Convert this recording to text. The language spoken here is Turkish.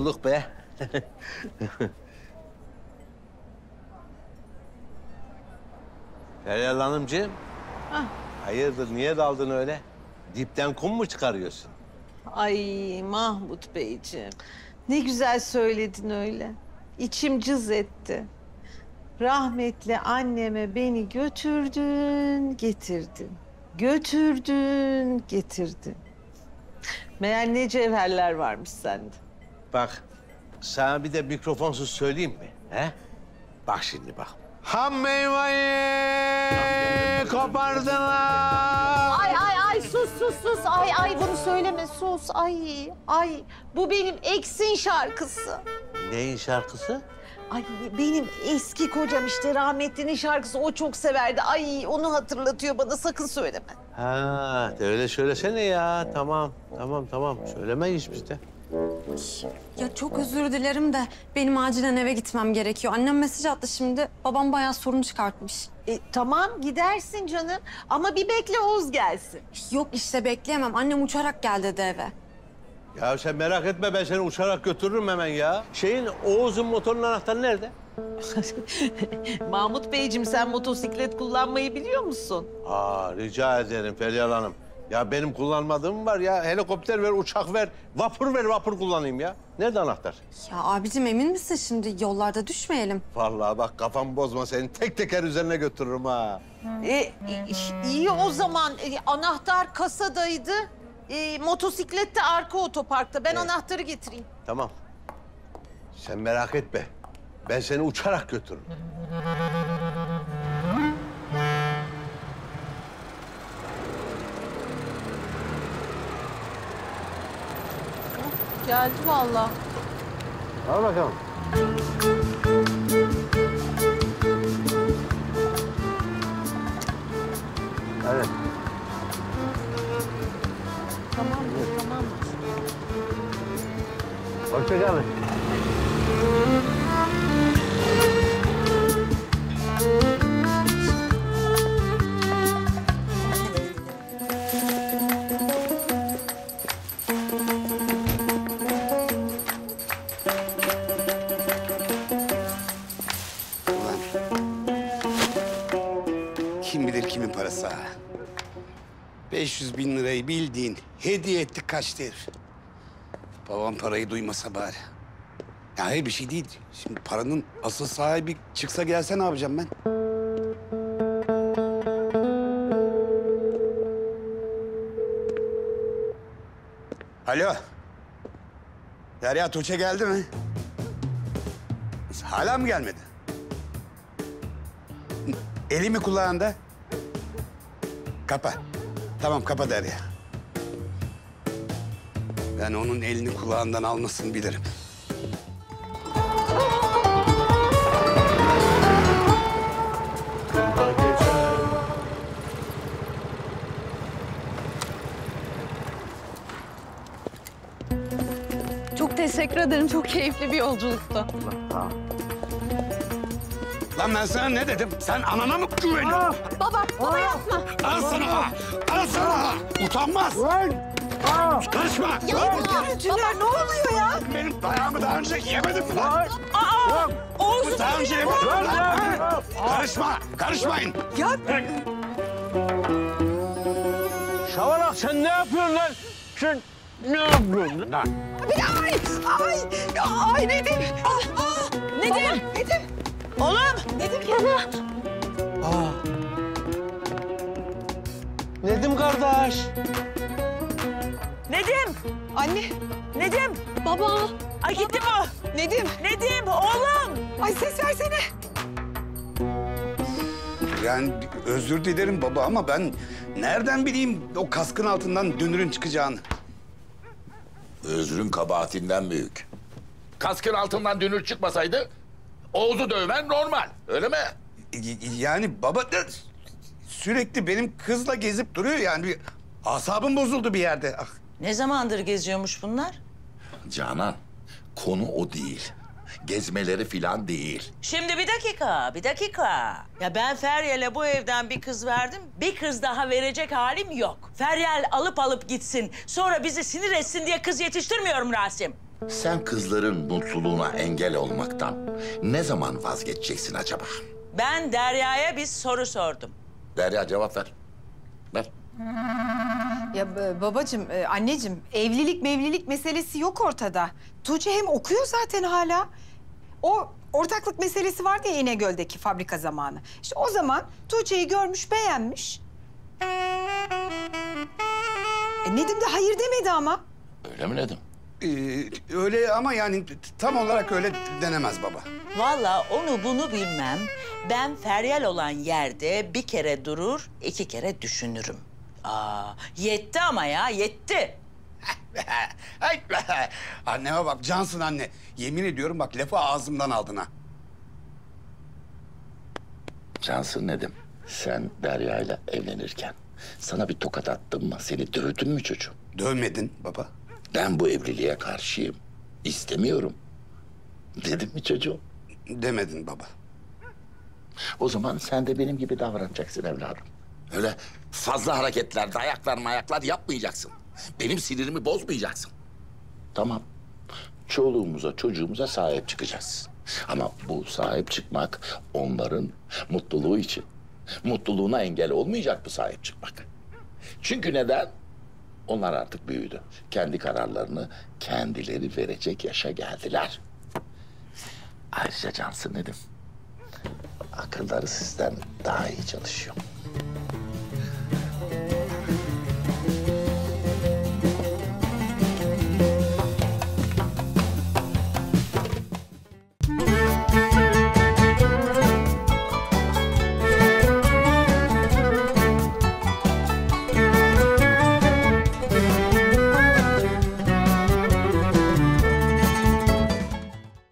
bulduk be. Feryal Hanımcığım. Hayırdır, niye daldın öyle? Dipten kum mu çıkarıyorsun? Ay Mahmut Beyciğim. Ne güzel söyledin öyle. İçim cız etti. Rahmetli anneme beni götürdün, getirdin. Götürdün, getirdin. Meğer ne cevherler varmış sende. Bak, sana bir de mikrofonsuz söyleyeyim mi? He? Bak şimdi bak. Ham meyveyi kopardılar. Ay ay ay sus sus sus. Ay ay bunu söyleme sus. Ay ay bu benim eksin şarkısı. Neyin şarkısı? Ay benim eski kocam işte rahmetlinin şarkısı o çok severdi. Ay onu hatırlatıyor bana sakın söyleme. Ha, de öyle söylesene ya. Tamam, tamam, tamam. Söylemeyiz biz de. Ya çok özür dilerim de benim acilen eve gitmem gerekiyor. Annem mesaj attı şimdi. Babam bayağı sorun çıkartmış. E, tamam gidersin canım ama bir bekle Oğuz gelsin. Yok işte bekleyemem. Annem uçarak geldi dedi eve. Ya sen merak etme ben seni uçarak götürürüm hemen ya. Şeyin Oğuz'un motorun anahtarı nerede? Mahmut Beyciğim sen motosiklet kullanmayı biliyor musun? Aa rica ederim Feryal Hanım. Ya benim kullanmadığım var ya. Helikopter ver, uçak ver, vapur ver, vapur kullanayım ya. Nerede anahtar? Ya abicim emin misin şimdi yollarda düşmeyelim? Vallahi bak kafamı bozma seni tek teker üzerine götürürüm ha. E, iyi o zaman E, anahtar kasadaydı. E, motosiklet de arka otoparkta. Ben anahtarı getireyim. Tamam. Sen merak etme. Ben seni uçarak götürürüm. Geldi vallahi. Al bakalım. Evet. Tamam tamam. Hoşçakalın. Ulan. Kim bilir kimin parası ha? 500 bin lirayı bildiğin hediye etti kaçtı herif. Babam parayı duymasa bari. Ya hayır bir şey değil. Şimdi paranın asıl sahibi çıksa gelse ne yapacağım ben? Alo. Derya Tuğçe geldi mi? Hala mı gelmedi? Eli mi kulağında? Kapa. Tamam kapa Derya. Ben onun elini kulağından almasını bilirim. Çok teşekkür ederim. Çok keyifli bir yolculuktu. Lan ben sana ne dedim? Sen anana mı güveniyorsun? Baba, baba yapma. Al sana! Al sana! Utanmaz! Karışma! Tüner ne oluyor ya? Benim dayağımı daha önce yemedin mi lan? Aa! Oğuz'u Daha önce yemedin mi lan? Ha? Karışma! Karışmayın! Ya Şavalak sen ne yapıyorsun lan? Sen ne yapıyorsun lan? Ay, ay, ay Nedim. Aa, aa, Nedim, Nedim. Oğlum. Nedim ya. Aa. Nedim kardeş. Nedim. Anne. Nedim. Baba. Ay gitti mi? Nedim. Nedim oğlum. Ay ses versene. Yani özür dilerim baba ama ben nereden bileyim o kaskın altından dünürün çıkacağını? Özrün kabahatinden büyük. Kaskın altından dünür çıkmasaydı Oğuz'u dövmen normal. Öyle mi? Yani baba da sürekli benim kızla gezip duruyor yani bir asabım bozuldu bir yerde. Ah. Ne zamandır geziyormuş bunlar? Canan, konu o değil. Gezmeleri filan değil. Şimdi bir dakika, bir dakika. Ya ben Feryal'e bu evden bir kız verdim. Bir kız daha verecek halim yok. Feryal alıp alıp gitsin. Sonra bizi sinir etsin diye kız yetiştirmiyorum Rasim. Sen kızların mutluluğuna engel olmaktan ne zaman vazgeçeceksin acaba? Ben Derya'ya bir soru sordum. Derya cevap ver. Ver. Ya b- babacığım, e, anneciğim evlilik mevlilik meselesi yok ortada. Tuğçe hem okuyor zaten hala. O ortaklık meselesi vardı ya İnegöl'deki fabrika zamanı. İşte o zaman Tuğçe'yi görmüş, beğenmiş. E Nedim de hayır demedi ama. Öyle mi dedim? Ee, öyle ama yani tam olarak öyle denemez baba. Vallahi onu bunu bilmem. Ben Feryal olan yerde bir kere durur, iki kere düşünürüm. Aa, yetti ama ya, yetti. Anneme bak cansın anne. Yemin ediyorum bak lafı ağzımdan aldın ha. Cansın Nedim. Sen Derya ile evlenirken sana bir tokat attım mı? Seni dövdüm mü çocuğum? Dövmedin baba. Ben bu evliliğe karşıyım. İstemiyorum. Dedim mi çocuğum? Demedin baba. O zaman sen de benim gibi davranacaksın evladım. Öyle fazla hareketler, dayaklar mayaklar yapmayacaksın. Benim sinirimi bozmayacaksın. Tamam. Çoluğumuza, çocuğumuza sahip çıkacağız. Ama bu sahip çıkmak onların mutluluğu için. Mutluluğuna engel olmayacak bu sahip çıkmak. Çünkü neden? Onlar artık büyüdü. Kendi kararlarını kendileri verecek yaşa geldiler. Ayrıca Cansın dedim. Akılları sizden daha iyi çalışıyor.